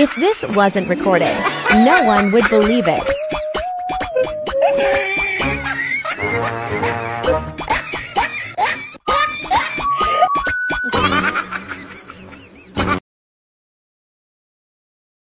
If this wasn't recorded, no one would believe it.